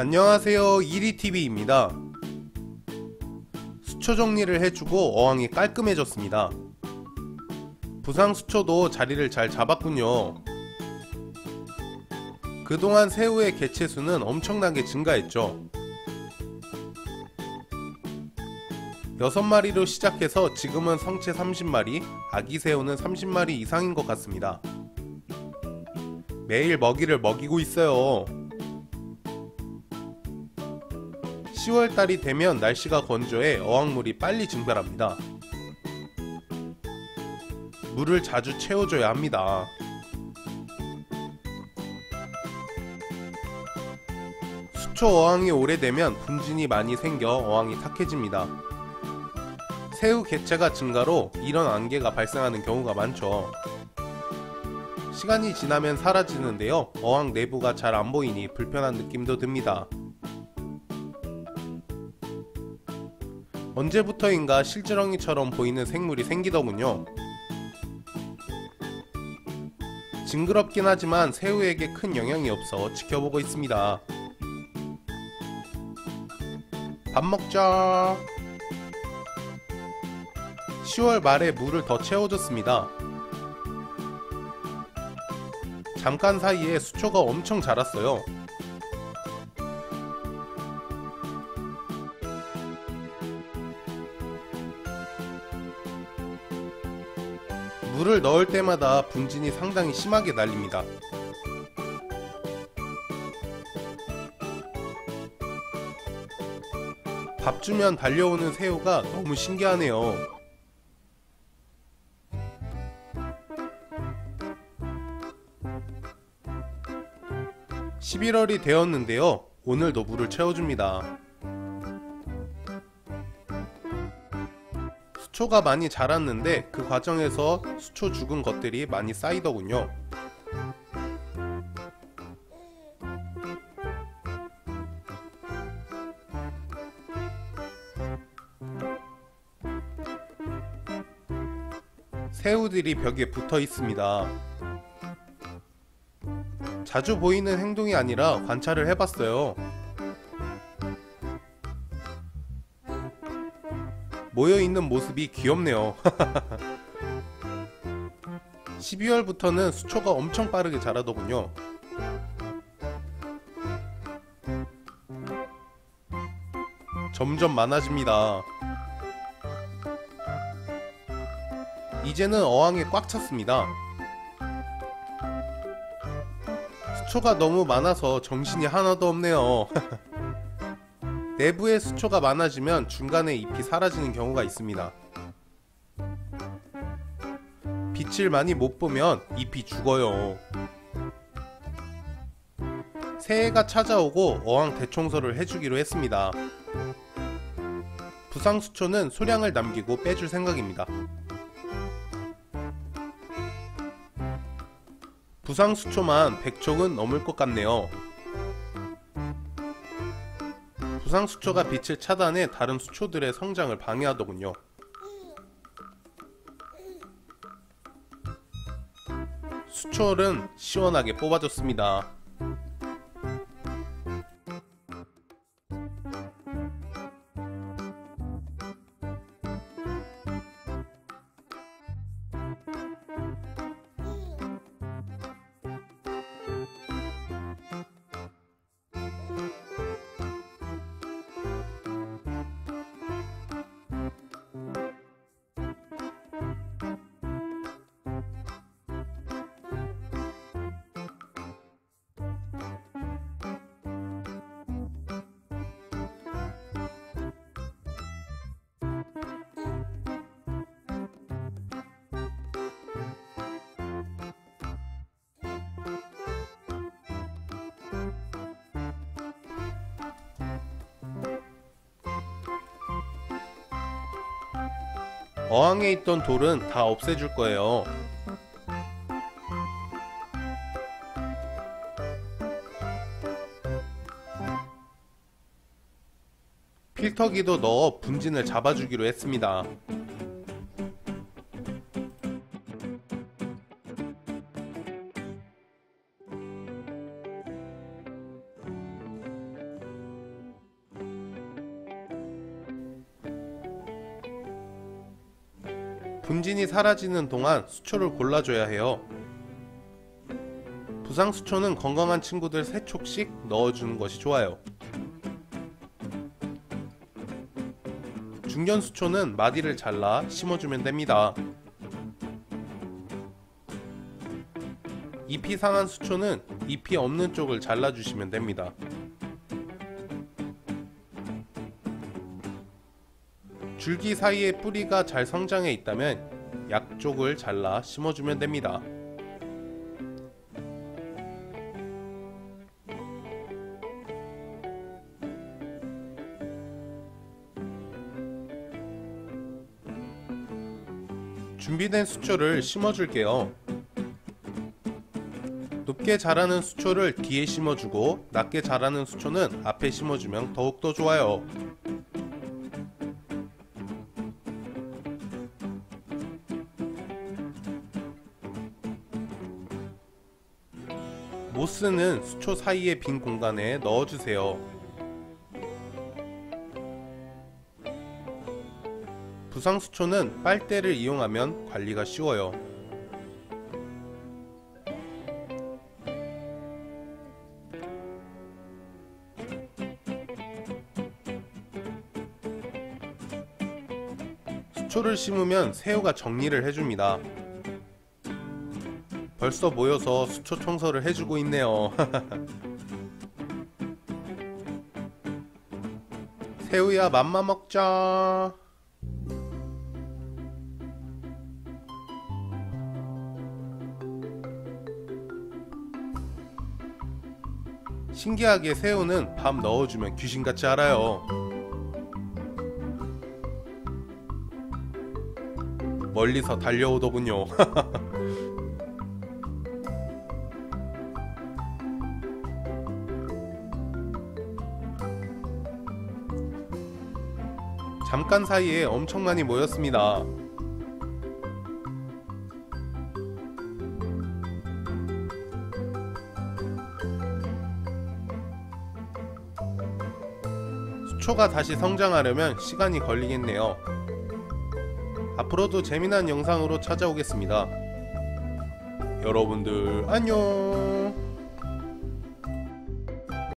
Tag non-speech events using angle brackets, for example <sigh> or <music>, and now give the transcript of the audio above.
안녕하세요. 이리TV입니다. 수초 정리를 해주고 어항이 깔끔해졌습니다. 부상 수초도 자리를 잘 잡았군요. 그동안 새우의 개체수는 엄청나게 증가했죠. 6마리로 시작해서 지금은 성체 30마리, 아기 새우는 30마리 이상인 것 같습니다. 매일 먹이를 먹이고 있어요. 10월달이 되면 날씨가 건조해 어항물이 빨리 증발합니다. 물을 자주 채워줘야 합니다. 수초 어항이 오래되면 분진이 많이 생겨 어항이 탁해집니다. 새우 개체가 증가로 이런 안개가 발생하는 경우가 많죠. 시간이 지나면 사라지는데요. 어항 내부가 잘 안 보이니 불편한 느낌도 듭니다. 언제부터인가 실지렁이처럼 보이는 생물이 생기더군요. 징그럽긴 하지만 새우에게 큰 영향이 없어 지켜보고 있습니다. 밥 먹자. 10월 말에 물을 더 채워줬습니다. 잠깐 사이에 수초가 엄청 자랐어요. 물을 넣을 때마다 분진이 상당히 심하게 날립니다. 밥 주면 달려오는 새우가 너무 신기하네요. 11월이 되었는데요. 오늘도 물을 채워줍니다. 수초가 많이 자랐는데 그 과정에서 수초 죽은 것들이 많이 쌓이더군요. 새우들이 벽에 붙어 있습니다. 자주 보이는 행동이 아니라 관찰을 해봤어요. 모여있는 모습이 귀엽네요. <laughs> 12월부터는 수초가 엄청 빠르게 자라더군요. 점점 많아집니다. 이제는 어항에 꽉 찼습니다. 수초가 너무 많아서 정신이 하나도 없네요. <laughs> 내부에 수초가 많아지면 중간에 잎이 사라지는 경우가 있습니다. 빛을 많이 못 보면 잎이 죽어요. 새해가 찾아오고 어항 대청소를 해주기로 했습니다. 부상수초는 소량을 남기고 빼줄 생각입니다. 부상수초만 100촉은 넘을 것 같네요. 부상 수초가 빛을 차단해 다른 수초들의 성장을 방해하더군요. 수초는 시원하게 뽑아줬습니다. 어항에 있던 돌은 다 없애줄 거예요. 필터기도 넣어 분진을 잡아주기로 했습니다. 분진이 사라지는 동안 수초를 골라줘야 해요. 부상 수초는 건강한 친구들 3촉씩 넣어주는 것이 좋아요. 중견 수초는 마디를 잘라 심어주면 됩니다. 잎이 상한 수초는 잎이 없는 쪽을 잘라주시면 됩니다. 줄기 사이에 뿌리가 잘 성장해 있다면 약쪽을 잘라 심어주면 됩니다. 준비된 수초를 심어줄게요. 높게 자라는 수초를 뒤에 심어주고 낮게 자라는 수초는 앞에 심어주면 더욱더 좋아요. 모스는 수초 사이의 빈 공간에 넣어주세요. 부상수초는 빨대를 이용하면 관리가 쉬워요. 수초를 심으면 새우가 정리를 해줍니다. 벌써 모여서 수초 청소를 해주고 있네요. <laughs> 새우야 맘마 먹자. 신기하게 새우는 밥 넣어주면 귀신같이 알아요. 멀리서 달려오더군요. <laughs> 잠깐 사이에 엄청 많이 모였습니다. 수초가 다시 성장하려면 시간이 걸리겠네요. 앞으로도 재미난 영상으로 찾아오겠습니다. 여러분들 안녕.